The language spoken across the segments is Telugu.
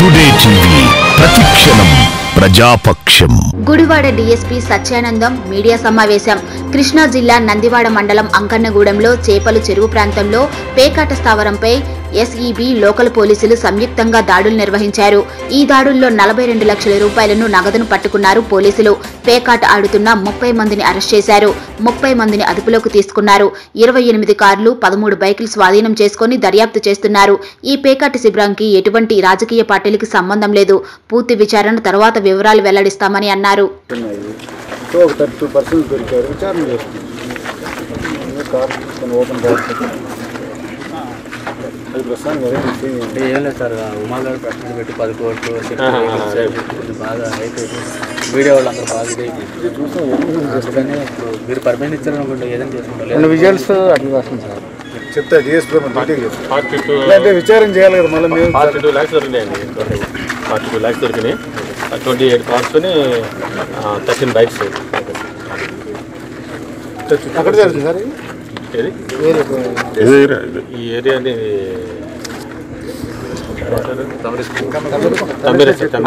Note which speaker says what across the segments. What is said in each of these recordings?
Speaker 1: టుడే టీవీ ప్రతిక్షణం ప్రజాపక్షం.
Speaker 2: గుడివాడ డీఎస్పీ సత్యానందం మీడియా సమావేశం. కృష్ణా జిల్లా నందివాడ మండలం అంకన్నగూడెంలో చేపలు చెరువు ప్రాంతంలో పేకాట స్థావరంపై ఎస్ఈబి లోకల్ పోలీసులు సంయుక్తంగా దాడులు నిర్వహించారు. ఈ దాడుల్లో నలభై రెండు లక్షల రూపాయలను నగదును పట్టుకున్నారు పోలీసులు. పేకాట ఆడుతున్న ముప్పై మందిని అరెస్ట్ చేశారు. ముప్పై మందిని అదుపులోకి తీసుకున్నారు. ఇరవై ఎనిమిది కార్లు పదమూడు బైకులు స్వాధీనం చేసుకుని దర్యాప్తు చేస్తున్నారు. ఈ పేకాట శిబిరానికి ఎటువంటి రాజకీయ పార్టీలకు సంబంధం లేదు. పూర్తి విచారణ తర్వాత వివరాలు వెల్లడిస్తామని అన్నారు.
Speaker 3: ఓపెన్ అది ప్రస్తుతానికి?
Speaker 4: అంటే ఏం లేదు సార్ ఉమాగారు ప్రశ్న పెట్టి పది కోట్లు బాగా అయిపోయింది వీడియో వాళ్ళు అందరూ బాగా ఇదైపోయింది
Speaker 3: ఇది చూసాం ఏం
Speaker 4: అందుకని ఇప్పుడు మీరు పర్మిషన్ ఇచ్చారు అనుకుంటే ఏదైనా చేసుకుంటారు.
Speaker 3: రెండు విజువల్స్ అట్లా వస్తుంది సార్. చెప్తా డిఎస్పీ
Speaker 5: ఫార్టీ టూ
Speaker 3: అంటే విచారం చేయాలి కదా మళ్ళీ మేము
Speaker 5: ఫార్టీ టూ ల్యాక్స్ దొరికినాయండి ఫార్టీ టూ ల్యాక్స్ దొరికినాయి. ట్వంటీ ఎయిట్ కార్స్ని థర్టీన్ బైక్స్
Speaker 3: ఎక్కడ జరుగుతుంది సార్
Speaker 5: ఈ ఏరియా అనేది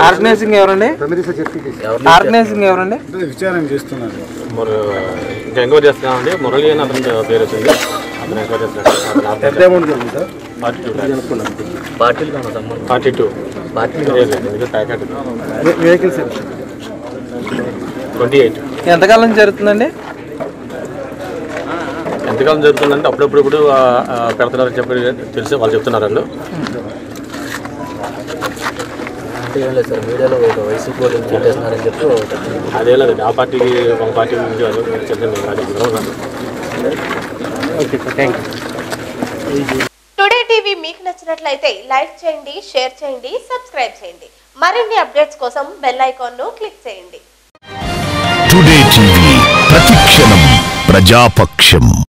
Speaker 6: ఆర్గనైజింగ్ ఎవరండి?
Speaker 3: తమిళ చెప్పి
Speaker 6: ఆర్గనైజింగ్ ఎవరండి?
Speaker 3: విచారం చేస్తున్నారు.
Speaker 5: ఇంకా ఎంక్వైరీ చేస్తున్నామండి. మురళి అని అతని పేరు వచ్చింది. అతను ఎంక్వైరీ చేస్తున్నాడు. Forty two twenty eight.
Speaker 6: ఎంతకాలం జరుగుతుందండి?
Speaker 5: ఎంతకాలం జరుగుతుందంటే అప్పుడప్పుడు పెడుతున్నారని చెప్పి తెలిసి వాళ్ళు చెప్తున్నారు వాళ్ళు
Speaker 4: ఏం లేదు సార్ మీడియాలో ఒక వైసీపీ వాళ్ళు చేస్తున్నారని చెప్పి ఒకటి
Speaker 5: అదే లేదండి ఆ పార్టీకి ఒక పార్టీ గురించి ఉన్నాను
Speaker 7: టుడే టీవీ మీకు నచ్చినట్లయితే లైక్ చేయండి షేర్ చేయండి సబ్స్క్రైబ్ చేయండి. మరిన్ని అప్డేట్స్ కోసం బెల్ ఐకాన్ను క్లిక్ చేయండి.
Speaker 1: టుడే టీవీ ప్రతిక్షణం ప్రజాపక్షం.